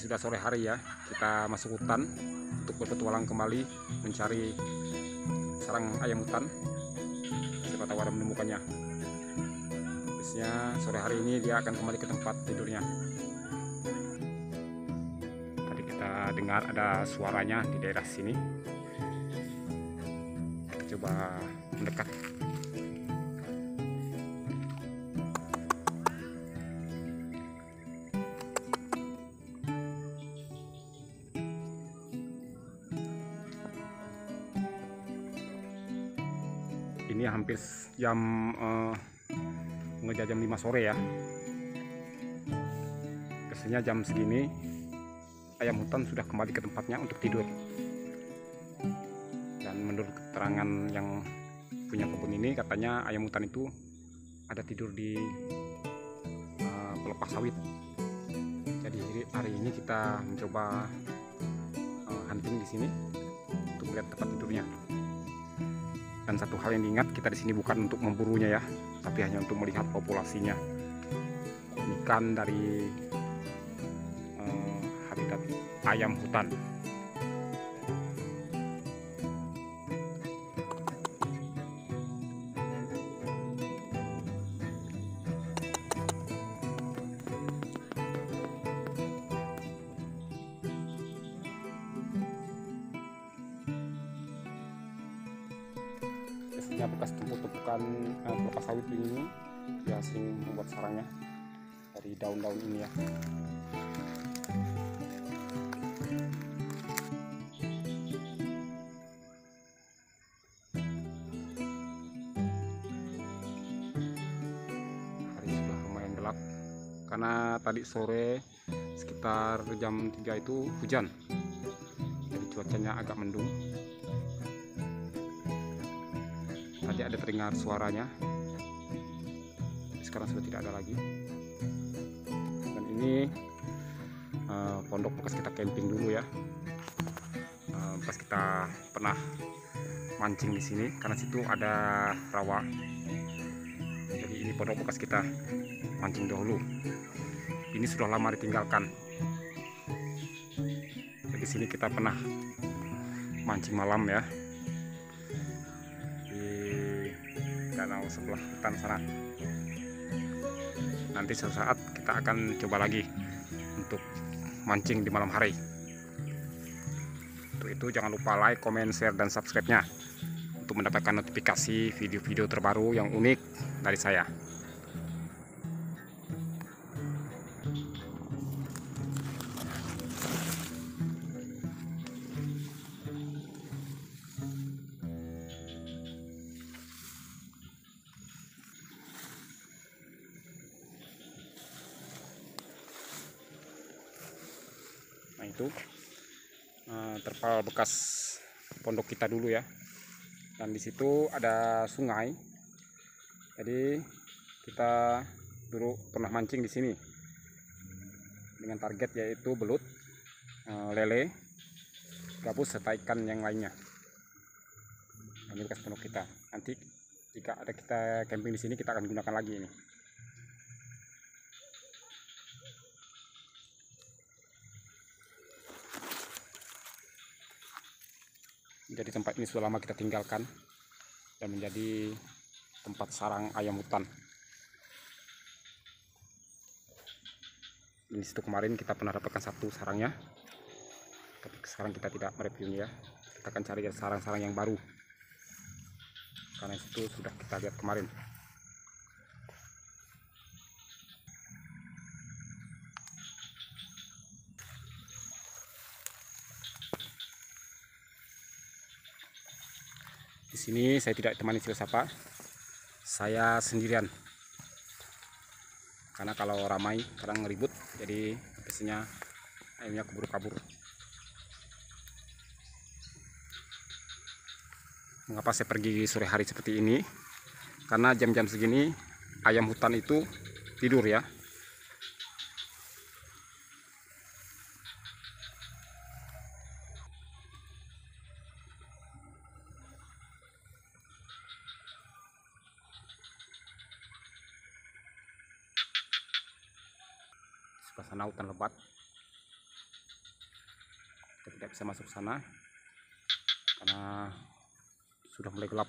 sudah sore hari ya kita masuk hutan untuk berpetualang kembali mencari sarang ayam hutan. Siapa tahu ada menemukannya. Biasanya sore hari ini dia akan kembali ke tempat tidurnya. Tadi kita dengar ada suaranya di daerah sini. Kita coba mendekat ini hampir jam eh, mengejar jam 5 sore ya. Biasanya jam segini ayam hutan sudah kembali ke tempatnya untuk tidur. Dan menurut keterangan yang punya kebun ini katanya ayam hutan itu ada tidur di eh, pelepas sawit. Jadi hari ini kita mencoba eh, hunting di sini untuk melihat tempat tidurnya dan satu hal yang diingat kita di sini bukan untuk memburunya ya tapi hanya untuk melihat populasinya. Ikan dari eh, habitat ayam hutan biasanya bekas tumpuk-tumpukan eh, kelapa sawit ini. Dia sering membuat sarangnya dari daun-daun ini ya. Hari sudah lumayan gelap. Karena tadi sore sekitar jam 3 itu hujan. Jadi cuacanya agak mendung tadi ada terdengar suaranya. Sekarang sudah tidak ada lagi. Dan ini eh, pondok bekas kita camping dulu ya. Eh, bekas kita pernah mancing di sini karena situ ada rawa. Jadi ini pondok bekas kita mancing dahulu. Ini sudah lama ditinggalkan. Di sini kita pernah mancing malam ya sebelah hutan sana nanti suatu saat kita akan coba lagi untuk mancing di malam hari. Untuk itu jangan lupa like, comment, share, dan subscribe-nya untuk mendapatkan notifikasi video-video terbaru yang unik dari saya itu eh, terpal bekas pondok kita dulu ya. Dan di situ ada sungai. Jadi kita dulu pernah mancing di sini dengan target yaitu belut, eh, lele, gabus serta ikan yang lainnya. Ini bekas pondok kita. Nanti jika ada kita camping di sini kita akan gunakan lagi ini. Jadi tempat ini sudah lama kita tinggalkan dan menjadi tempat sarang ayam hutan. Di situ kemarin kita pernah dapatkan satu sarangnya, tapi sekarang kita tidak mereviewnya. Kita akan cari sarang-sarang yang baru, karena itu sudah kita lihat kemarin. Sini saya tidak temani siapa Saya sendirian. Karena kalau ramai kadang ribut, jadi biasanya ayamnya keburu kabur. Mengapa saya pergi sore hari seperti ini? Karena jam-jam segini ayam hutan itu tidur ya. sana hutan lebat. Kita tidak bisa masuk sana karena sudah mulai gelap.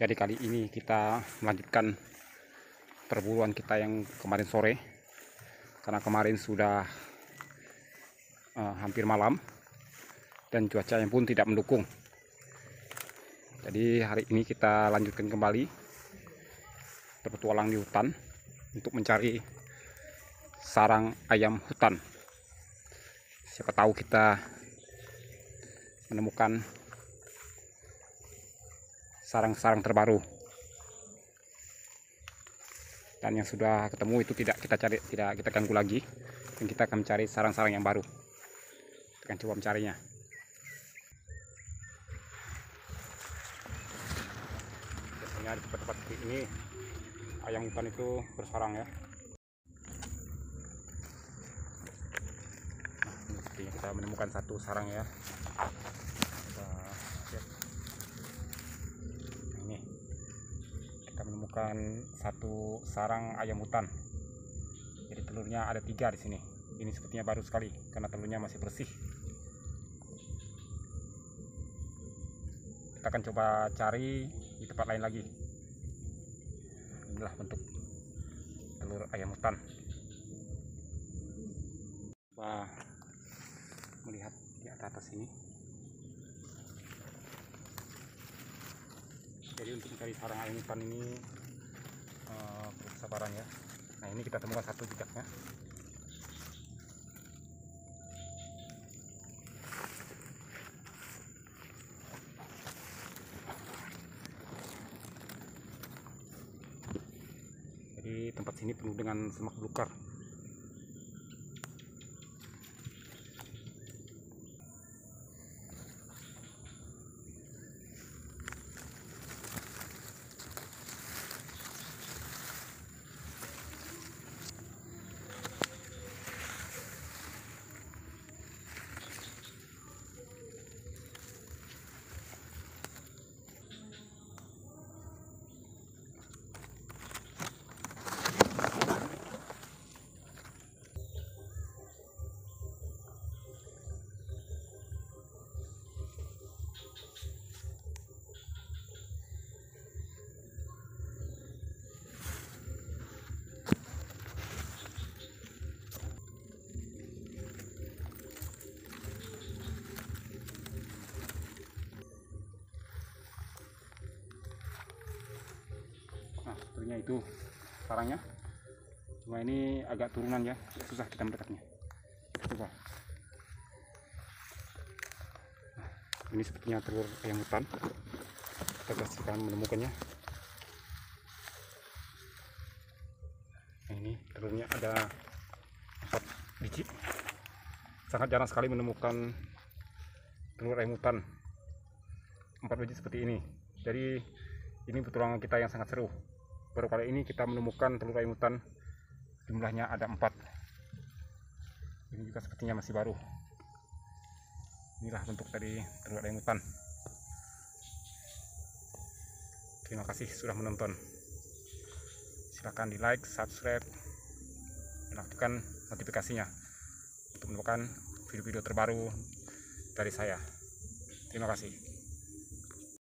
Jadi kali ini kita melanjutkan perburuan kita yang kemarin sore karena kemarin sudah uh, hampir malam dan cuacanya pun tidak mendukung. Jadi hari ini kita lanjutkan kembali berpetualang di hutan untuk mencari sarang ayam hutan. Siapa tahu kita menemukan sarang-sarang terbaru. Dan yang sudah ketemu itu tidak kita cari tidak kita ganggu lagi. Dan kita akan mencari sarang-sarang yang baru. Kita akan coba mencarinya. Biasanya di tempat-tempat ini. Ayam hutan itu bersarang ya. Nah kita menemukan satu sarang ya menemukan satu sarang ayam hutan. Jadi telurnya ada tiga di sini. Ini sepertinya baru sekali karena telurnya masih bersih. Kita akan coba cari di tempat lain lagi. Inilah bentuk telur ayam hutan. Coba melihat di atas ini. jadi untuk mencari sarang ayam hutan ini uh, kesabaran ya. Nah ini kita temukan satu jejaknya. Jadi tempat sini penuh dengan semak belukar sebetulnya itu sarangnya cuma ini agak turunan ya susah kita mendekatnya. Coba. Nah, ini sepertinya telur ayam hutan. Kita pastikan menemukannya. Nah, ini telurnya ada empat biji. Sangat jarang sekali menemukan telur ayam hutan. Empat biji seperti ini. Jadi ini petualangan kita yang sangat seru baru kali ini kita menemukan telur ayam hutan jumlahnya ada empat. Ini juga sepertinya masih baru. Inilah bentuk dari telur ayam hutan terima kasih sudah menonton. Silahkan di like subscribe dan aktifkan notifikasinya untuk mendapatkan video-video terbaru dari saya. Terima kasih.